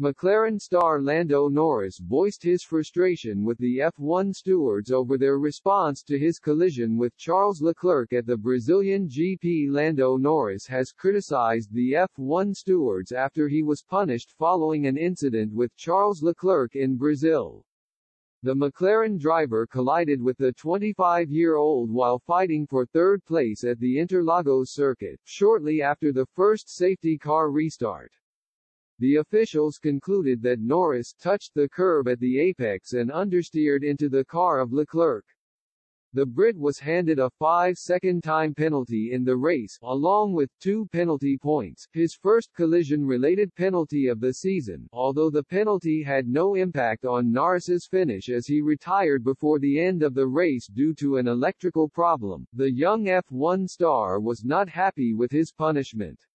McLaren star Lando Norris voiced his frustration with the F1 stewards over their response to his collision with Charles Leclerc at the Brazilian GP. Lando Norris has criticized the F1 stewards after he was punished following an incident with Charles Leclerc in Brazil. The McLaren driver collided with the 25-year-old while fighting for third place at the Interlagos circuit, shortly after the first safety car restart. The officials concluded that Norris touched the curb at the apex and understeered into the car of Leclerc. The Brit was handed a five-second time penalty in the race, along with two penalty points, his first collision-related penalty of the season, although the penalty had no impact on Norris's finish as he retired before the end of the race due to an electrical problem. The young F1 star was not happy with his punishment.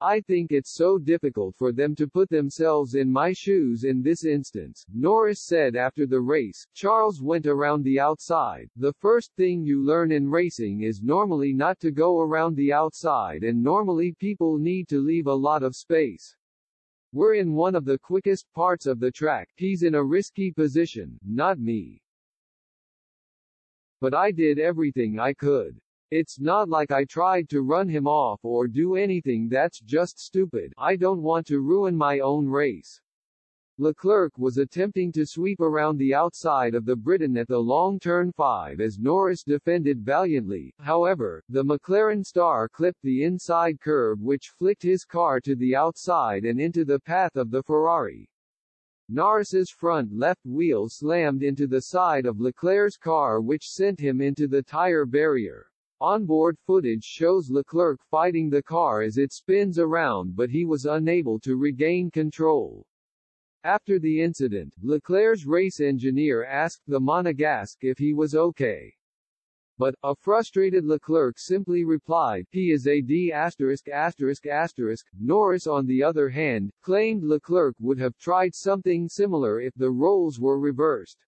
I think it's so difficult for them to put themselves in my shoes in this instance, Norris said after the race. Charles went around the outside. The first thing you learn in racing is normally not to go around the outside and normally people need to leave a lot of space. We're in one of the quickest parts of the track. He's in a risky position, not me. But I did everything I could. It's not like I tried to run him off or do anything that's just stupid. I don't want to ruin my own race. Leclerc was attempting to sweep around the outside of the Briton at the long turn 5 as Norris defended valiantly, however, the McLaren star clipped the inside curb which flicked his car to the outside and into the path of the Ferrari. Norris's front left wheel slammed into the side of Leclerc's car which sent him into the tire barrier. Onboard footage shows Leclerc fighting the car as it spins around but he was unable to regain control. After the incident, Leclerc's race engineer asked the Monegasque if he was okay. But, a frustrated Leclerc simply replied, he is a D asterisk asterisk asterisk. Norris on the other hand, claimed Leclerc would have tried something similar if the roles were reversed.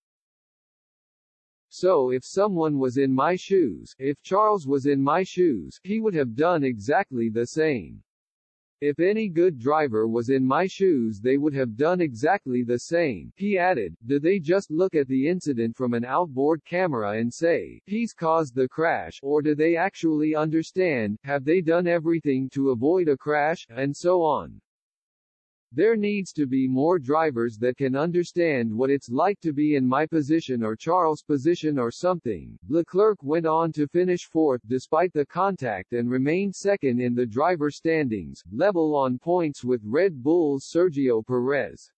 So if someone was in my shoes, if Charles was in my shoes, he would have done exactly the same. If any good driver was in my shoes they would have done exactly the same, he added. Do they just look at the incident from an outboard camera and say, he's caused the crash, or do they actually understand, have they done everything to avoid a crash, and so on. There needs to be more drivers that can understand what it's like to be in my position or Charles' position or something. Leclerc went on to finish fourth despite the contact and remained second in the driver standings, level on points with Red Bull's Sergio Perez.